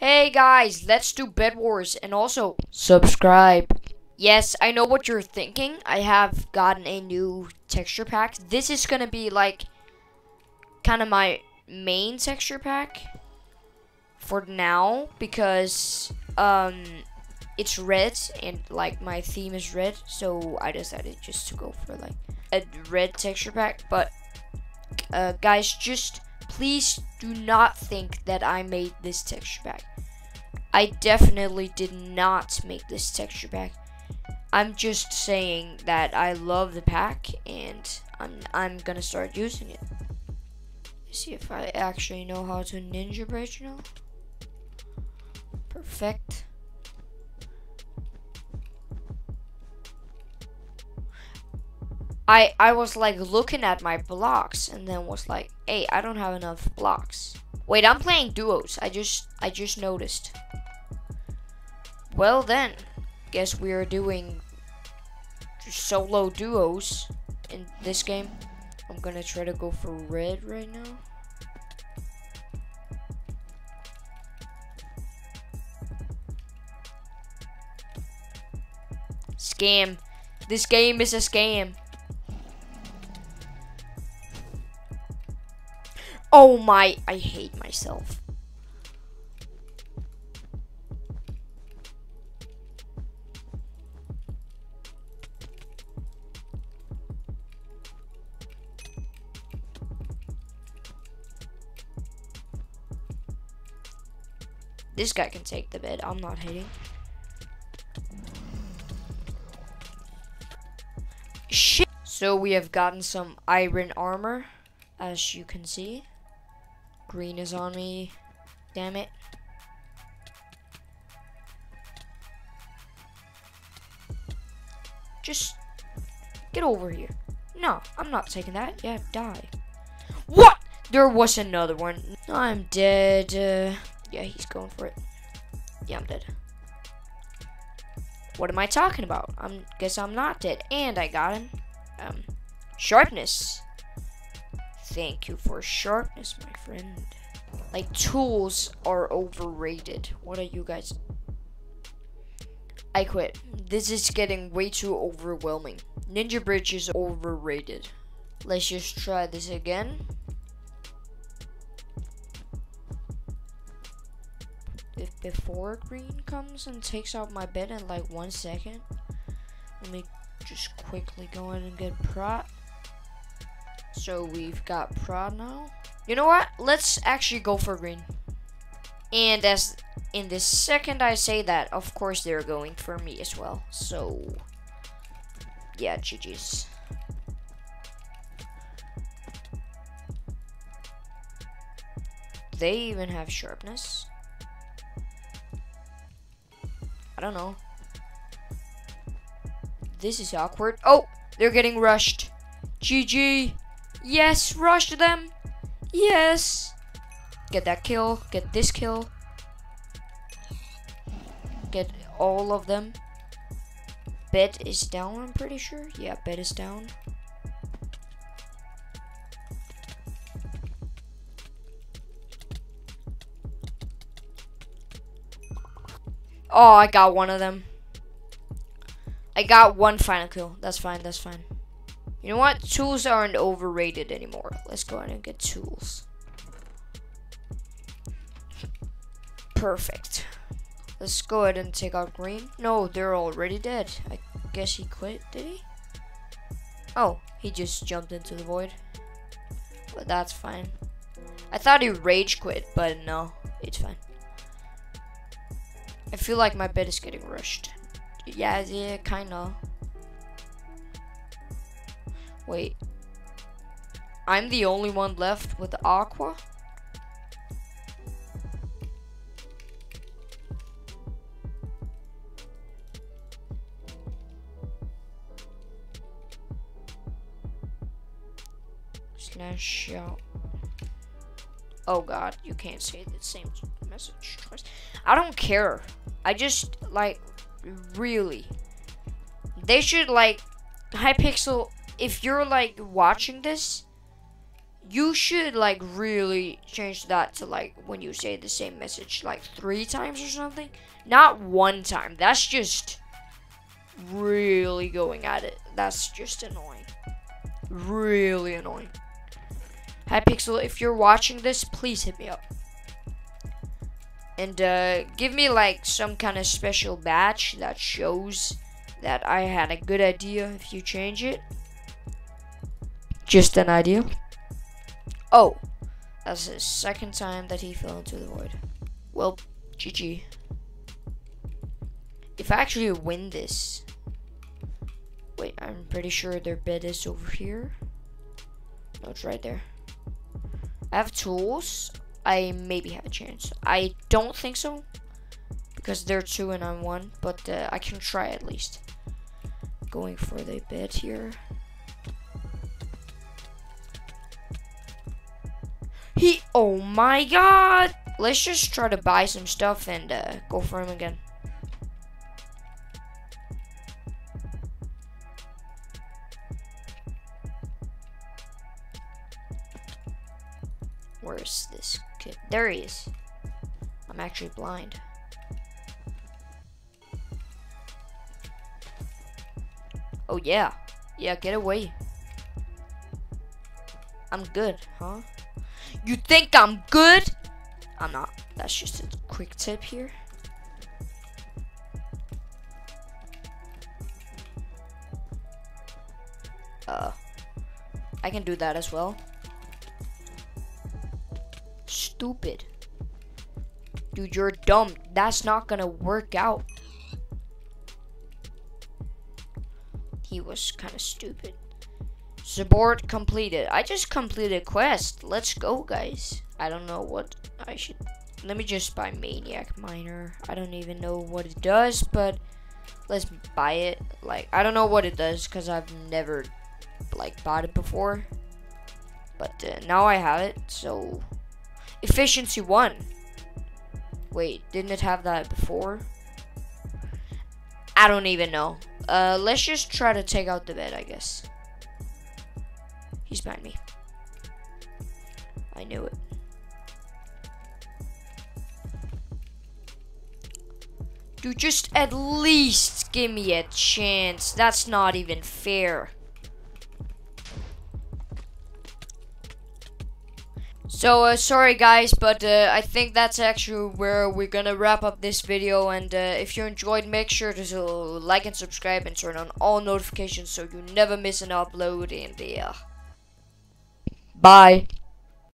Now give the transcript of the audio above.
Hey guys, let's do Bed Wars and also subscribe. Yes, I know what you're thinking. I have gotten a new texture pack. This is gonna be like kind of my main texture pack for now because um it's red and like my theme is red so I decided just to go for like a red texture pack but uh, guys just please do not think that I made this texture pack I definitely did not make this texture pack I'm just saying that I love the pack and I'm, I'm gonna start using it. See if I actually know how to ninja bridge now. Perfect I I was like looking at my blocks and then was like, "Hey, I don't have enough blocks." Wait, I'm playing duos. I just I just noticed. Well then, guess we are doing solo duos in this game. I'm gonna try to go for red right now. Scam. This game is a scam. Oh my, I hate myself. This guy can take the bed. I'm not hating. Shit. So we have gotten some iron armor, as you can see. Green is on me. Damn it. Just get over here. No, I'm not taking that. Yeah, die. What? There was another one. I'm dead. Uh, yeah, he's going for it. Yeah, I'm dead. What am I talking about? I guess I'm not dead. And I got him. Um, sharpness. Thank you for sharpness, my friend. Like, tools are overrated. What are you guys... I quit. This is getting way too overwhelming. Ninja Bridge is overrated. Let's just try this again. If before green comes and takes out my bed in like one second, let me just quickly go in and get prot. So we've got prot now. You know what? Let's actually go for green. And as in the second I say that, of course they're going for me as well. So, yeah, GG's. They even have sharpness. I don't know. This is awkward. Oh, they're getting rushed. GG. Yes, rush them. Yes. Get that kill. Get this kill. Get all of them. Bed is down, I'm pretty sure. Yeah, bed is down. Oh, I got one of them. I got one final kill. That's fine, that's fine. You know what? Tools aren't overrated anymore. Let's go ahead and get tools. Perfect. Let's go ahead and take out green. No, they're already dead. I guess he quit, did he? Oh, he just jumped into the void. But that's fine. I thought he rage quit, but no, it's fine. I feel like my bed is getting rushed. Yeah, yeah, kinda. Wait. I'm the only one left with Aqua? Slash out. Oh god, you can't say the same message twice. I don't care. I just, like, really. They should, like, Hypixel if you're like watching this, you should like really change that to like when you say the same message like three times or something. Not one time. That's just really going at it. That's just annoying. Really annoying. Hypixel, if you're watching this, please hit me up. And uh, give me like some kind of special badge that shows that I had a good idea if you change it. Just an idea. Oh, that's the second time that he fell into the void. Well, GG. If I actually win this, wait, I'm pretty sure their bed is over here. No, it's right there. I have tools. I maybe have a chance. I don't think so because they're two and I'm one, but uh, I can try at least. Going for the bed here. He, oh my god! Let's just try to buy some stuff and uh, go for him again. Where's this kid? There he is. I'm actually blind. Oh yeah. Yeah, get away. I'm good, huh? You think I'm good? I'm not. That's just a quick tip here. Uh, I can do that as well. Stupid. Dude, you're dumb. That's not gonna work out. He was kind of stupid. Support completed. I just completed a quest. Let's go, guys. I don't know what I should... Let me just buy Maniac Miner. I don't even know what it does, but let's buy it. Like, I don't know what it does because I've never, like, bought it before. But uh, now I have it, so... Efficiency 1. Wait, didn't it have that before? I don't even know. Uh, let's just try to take out the bed, I guess. He's behind me. I knew it. Dude, just at least give me a chance. That's not even fair. So, uh, sorry guys, but uh, I think that's actually where we're gonna wrap up this video. And uh, if you enjoyed, make sure to like and subscribe and turn on all notifications so you never miss an upload. And yeah. Bye.